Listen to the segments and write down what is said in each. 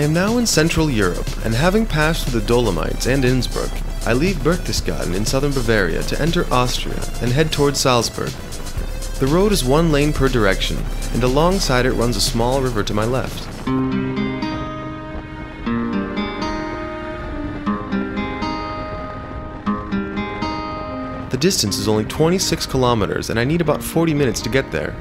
I am now in Central Europe, and having passed through the Dolomites and Innsbruck, I leave Berchtesgaden in southern Bavaria to enter Austria and head towards Salzburg. The road is one lane per direction, and alongside it runs a small river to my left. The distance is only 26 kilometers, and I need about 40 minutes to get there.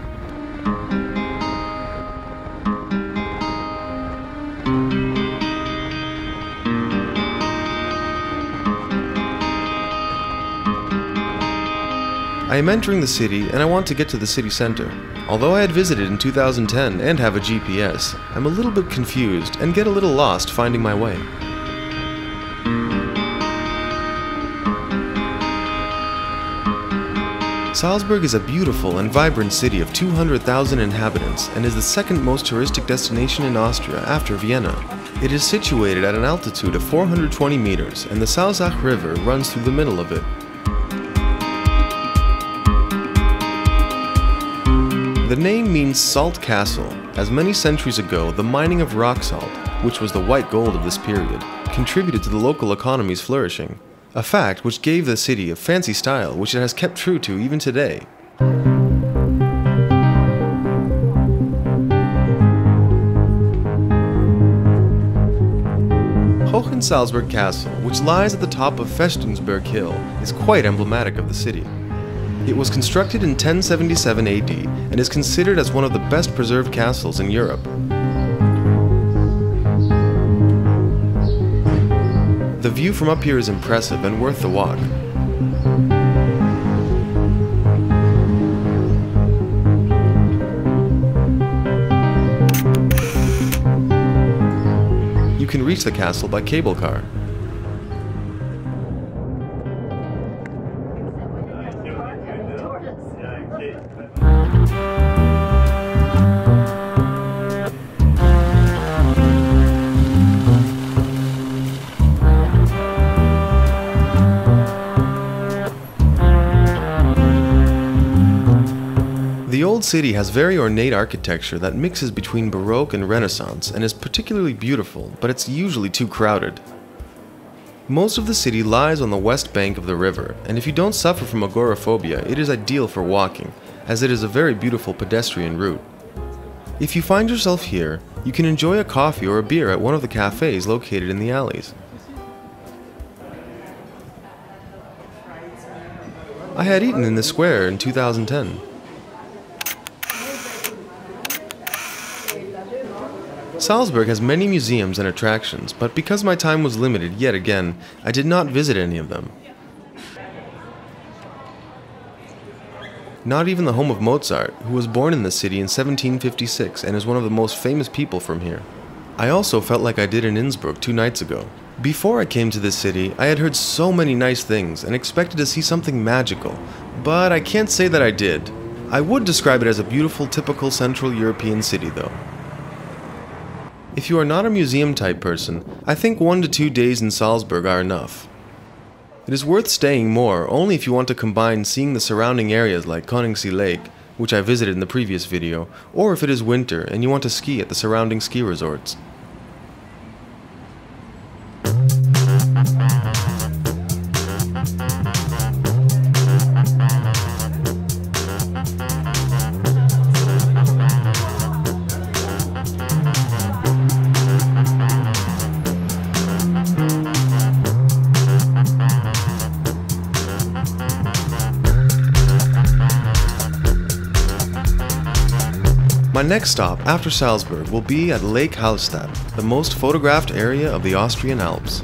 I am entering the city and I want to get to the city center. Although I had visited in 2010 and have a GPS, I'm a little bit confused and get a little lost finding my way. Salzburg is a beautiful and vibrant city of 200,000 inhabitants and is the second most touristic destination in Austria after Vienna. It is situated at an altitude of 420 meters and the Salzach River runs through the middle of it. The name means salt castle, as many centuries ago the mining of rock salt, which was the white gold of this period, contributed to the local economy's flourishing. A fact which gave the city a fancy style which it has kept true to even today. Hohensalzburg Castle, which lies at the top of Festungsberg Hill, is quite emblematic of the city. It was constructed in 1077 AD and is considered as one of the best preserved castles in Europe. The view from up here is impressive and worth the walk. You can reach the castle by cable car. The old city has very ornate architecture that mixes between Baroque and Renaissance and is particularly beautiful, but it's usually too crowded. Most of the city lies on the west bank of the river, and if you don't suffer from agoraphobia, it is ideal for walking, as it is a very beautiful pedestrian route. If you find yourself here, you can enjoy a coffee or a beer at one of the cafes located in the alleys. I had eaten in the square in 2010. Salzburg has many museums and attractions, but because my time was limited yet again, I did not visit any of them. Not even the home of Mozart, who was born in the city in 1756 and is one of the most famous people from here. I also felt like I did in Innsbruck two nights ago. Before I came to this city, I had heard so many nice things and expected to see something magical, but I can't say that I did. I would describe it as a beautiful, typical Central European city, though. If you are not a museum type person, I think one to two days in Salzburg are enough. It is worth staying more only if you want to combine seeing the surrounding areas like Königssee Lake, which I visited in the previous video, or if it is winter and you want to ski at the surrounding ski resorts. My next stop after Salzburg will be at Lake Hallstatt, the most photographed area of the Austrian Alps.